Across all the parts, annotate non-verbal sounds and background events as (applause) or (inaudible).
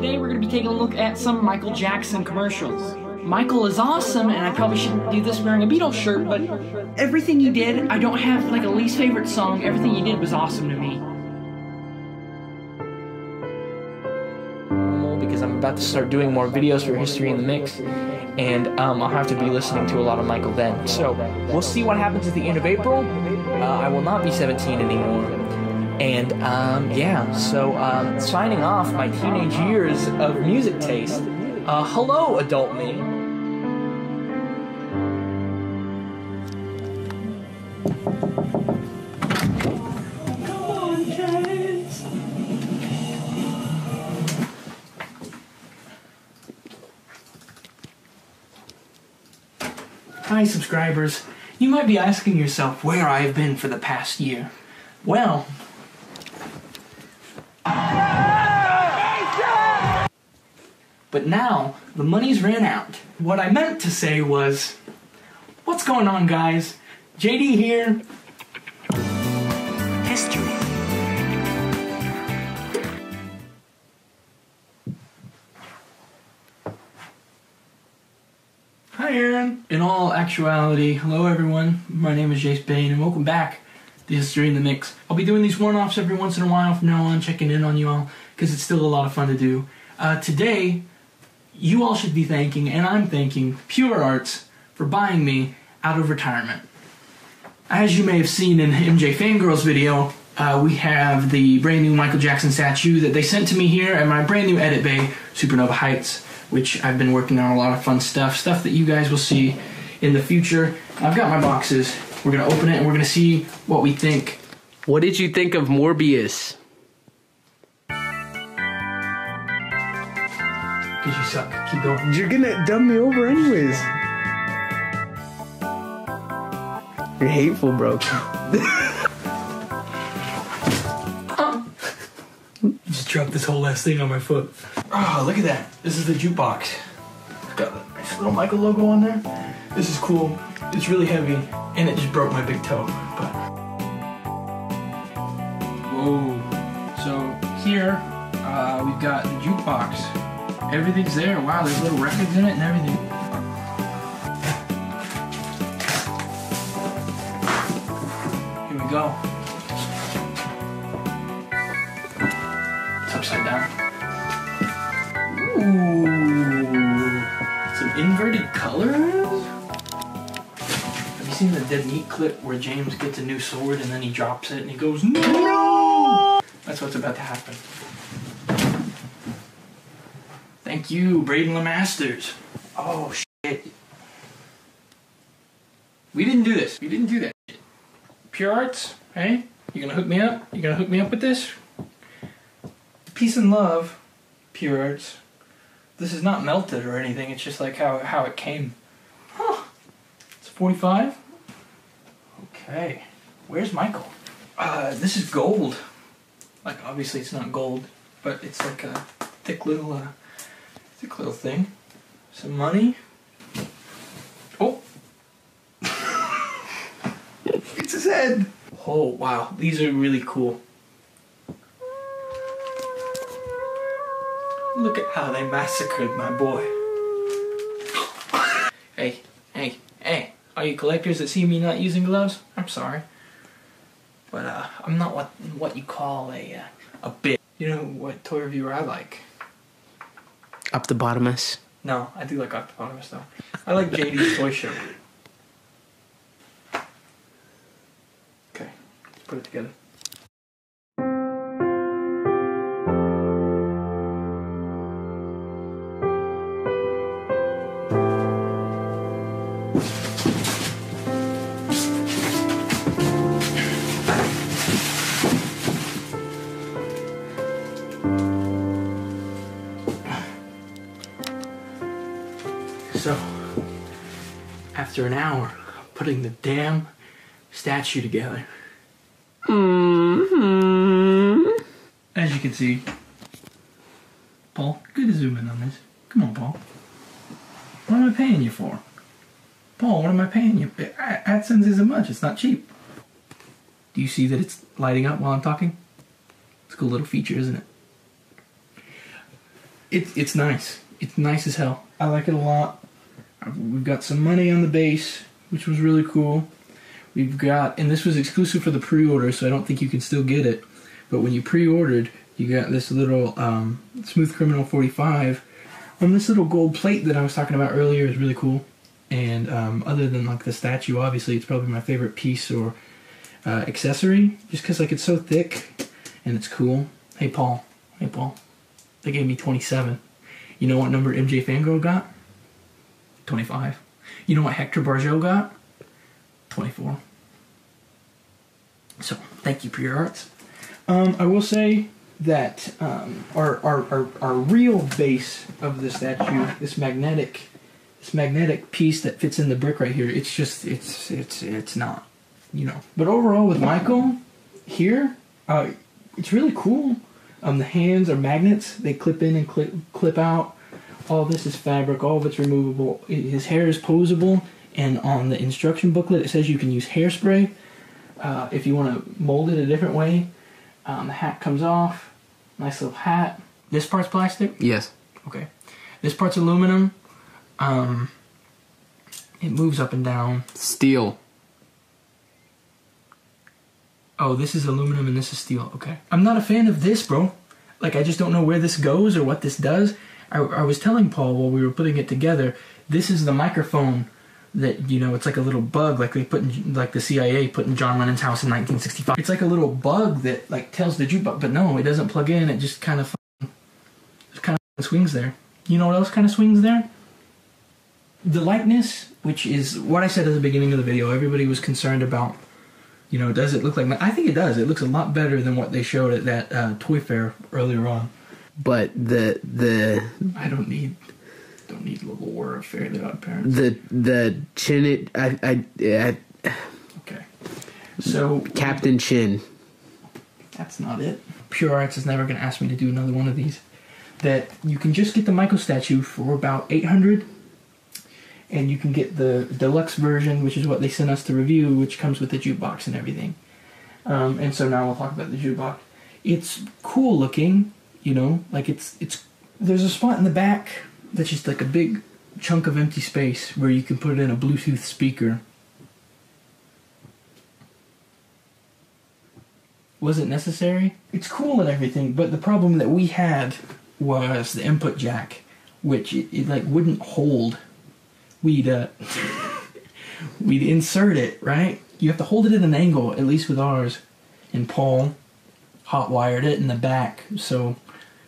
Today we're going to be taking a look at some Michael Jackson commercials. Michael is awesome, and I probably shouldn't do this wearing a Beatles shirt, but everything you did, I don't have like a least favorite song. Everything you did was awesome to me. Because I'm about to start doing more videos for History in the Mix, and um, I'll have to be listening to a lot of Michael then. So we'll see what happens at the end of April. Uh, I will not be 17 anymore. And um, yeah, so um, signing off my teenage years of music taste. Uh, hello, adult me. Hi, subscribers. You might be asking yourself where I have been for the past year. Well, but now the money's ran out. What I meant to say was, what's going on, guys? JD here. History. Hi, Aaron. In all actuality, hello everyone. My name is Jace Bain, and welcome back to History in the Mix. I'll be doing these one-offs every once in a while from now on, checking in on you all, because it's still a lot of fun to do. Uh, today, you all should be thanking, and I'm thanking, Pure Arts for buying me out of retirement. As you may have seen in MJ Fangirl's video, uh, we have the brand new Michael Jackson statue that they sent to me here at my brand new edit bay, Supernova Heights, which I've been working on a lot of fun stuff, stuff that you guys will see in the future. I've got my boxes. We're gonna open it and we're gonna see what we think. What did you think of Morbius? Cause you suck. Keep going. You're gonna dumb me over anyways. You're hateful, bro. (laughs) Just dropped this whole last thing on my foot. Oh, look at that. This is the jukebox. It's got a nice little Michael logo on there. This is cool. It's really heavy, and it just broke my big toe. But whoa! So here uh, we've got the jukebox. Everything's there. Wow, there's little records in it and everything. Here we go. It's upside down. Ooh, some inverted colors. Seen the Dead Meat clip where James gets a new sword and then he drops it and he goes, No! That's what's about to happen. Thank you, Braeden Lemasters. Oh, shit. We didn't do this. We didn't do that. Pure Arts, hey? You gonna hook me up? You gonna hook me up with this? Peace and love, Pure Arts. This is not melted or anything, it's just like how, how it came. Huh. It's 45? Okay. Where's Michael? Uh, this is gold. Like, obviously it's not gold, but it's like a thick little, uh, thick little thing. Some money. Oh! (laughs) it's his head! Oh, wow. These are really cool. Look at how they massacred my boy. (laughs) hey. All you collectors that see me not using gloves, I'm sorry. But uh, I'm not what what you call a uh, a bit. You know what toy reviewer I like? Optibotamus. No, I do like Octopotamus though. I like JD's Toy Show. (laughs) Okay, let's put it together. After an hour of putting the damn statue together, mm-hmm. as you can see, Paul, good to zoom in on this. Come on, Paul. What am I paying you for? Paul, what am I paying you? A- AdSense isn't much, it's not cheap. Do you see that it's lighting up while I'm talking? It's a cool little feature, isn't it? It, it's nice. It's nice as hell. I like it a lot. We've got some money on the base, which was really cool. We've got, and this was exclusive for the pre-order, so I don't think you can still get it. But when you pre-ordered, you got this little um, Smooth Criminal 45 on this little gold plate that I was talking about earlier is really cool. And um, other than like the statue, obviously it's probably my favorite piece or uh, accessory, just because like it's so thick and it's cool. Hey Paul, hey Paul, they gave me 27. You know what number MJ Fangirl got? 25. You know what Hector Barjot got? 24. So thank you, Pure Arts. Um, I will say that um, our, our, our, our real base of the statue, this magnetic this magnetic piece that fits in the brick right here, it's just it's it's it's not, you know. But overall with Michael here, uh, it's really cool. Um, the hands are magnets; they clip in and clip clip out. All this is fabric. All of it's removable. His hair is posable, and on the instruction booklet it says you can use hairspray uh, if you want to mold it a different way. Um, the hat comes off. Nice little hat. This part's plastic. Yes. Okay. This part's aluminum. Um, it moves up and down. Steel. Oh, this is aluminum and this is steel. Okay. I'm not a fan of this, bro. Like, I just don't know where this goes or what this does. I, I was telling Paul while we were putting it together, this is the microphone that, you know, it's like a little bug, like they put in, like the CIA put in John Lennon's house in 1965. It's like a little bug that, like, tells the jukebox, but no, it doesn't plug in. It just kind of, kind of swings there. You know what else kind of swings there? the likeness, which is what I said at the beginning of the video, everybody was concerned about. You know, does it look like? I think it does. It looks a lot better than what they showed at that uh, toy fair earlier on. But the the I don't need, don't need the lore of Fairly Odd Parents. the the chin it I I, I Okay, so Captain Chin. That's not it. Pure Arts is never going to ask me to do another one of these. That you can just get the Michael statue for about 800 and you can get the deluxe version, which is what they sent us to review, which comes with the jukebox and everything. Um, and so now we'll talk about the jukebox. It's cool looking, you know, like it's it's there's a spot in the back that's just like a big chunk of empty space where you can put in a Bluetooth speaker. Was it necessary? It's cool and everything, but the problem that we had was the input jack, which it, it like wouldn't hold. We'd uh, (laughs) we'd insert it right. You have to hold it at an angle, at least with ours. And Paul hot wired it in the back, so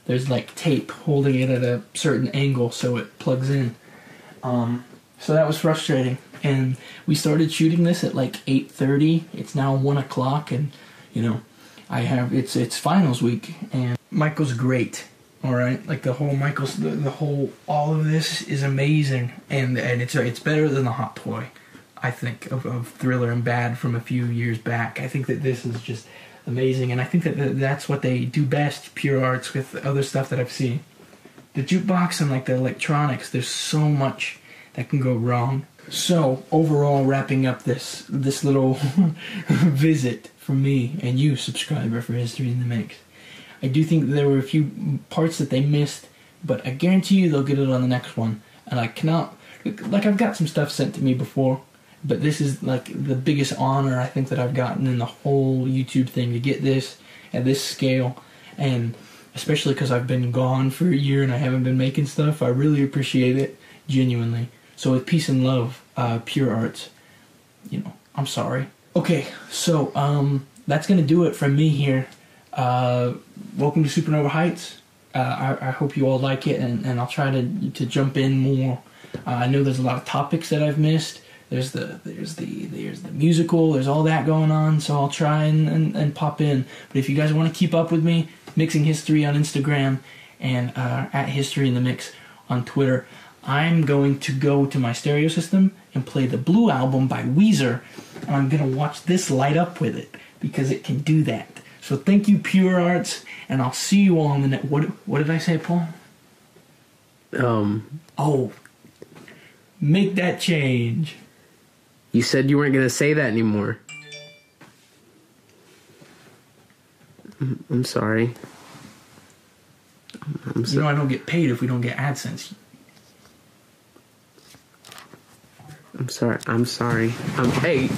there's like tape holding it at a certain angle so it plugs in. Um, so that was frustrating. And we started shooting this at like 8:30. It's now one o'clock, and you know, I have it's it's finals week, and Michael's great. All right, like the whole Michael's the, the whole all of this is amazing, and and it's it's better than the hot toy, I think of, of Thriller and Bad from a few years back. I think that this is just amazing, and I think that that's what they do best. Pure Arts with other stuff that I've seen, the jukebox and like the electronics. There's so much that can go wrong. So overall, wrapping up this this little (laughs) visit from me and you, subscriber for History in the Mix. I do think there were a few parts that they missed, but I guarantee you they'll get it on the next one. And I cannot, like, I've got some stuff sent to me before, but this is like the biggest honor I think that I've gotten in the whole YouTube thing to get this at this scale, and especially because I've been gone for a year and I haven't been making stuff. I really appreciate it, genuinely. So with peace and love, uh, Pure Arts. You know, I'm sorry. Okay, so um, that's gonna do it from me here. Uh, welcome to Supernova Heights. Uh, I, I hope you all like it, and, and I'll try to to jump in more. Uh, I know there's a lot of topics that I've missed. There's the there's the there's the musical. There's all that going on, so I'll try and, and, and pop in. But if you guys want to keep up with me, mixing history on Instagram and uh, at History in the Mix on Twitter. I'm going to go to my stereo system and play the Blue album by Weezer, and I'm gonna watch this light up with it because it can do that. So thank you, Pure Arts, and I'll see you all on the net. What what did I say, Paul? Um, Oh, make that change. You said you weren't gonna say that anymore. I'm- sorry. I'm You know I don't get paid if we don't get AdSense. I'm sorry. I'm sorry. I'm hey.